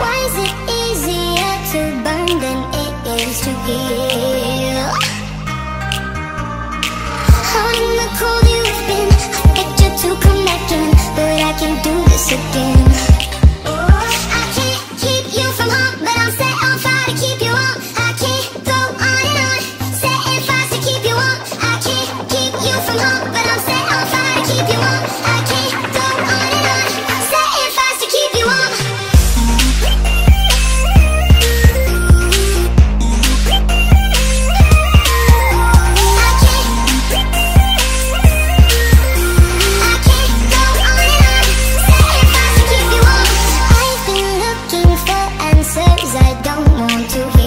Why is it easier to burn than it is to heal? The cold you've been I you to But I can't do this again I don't want to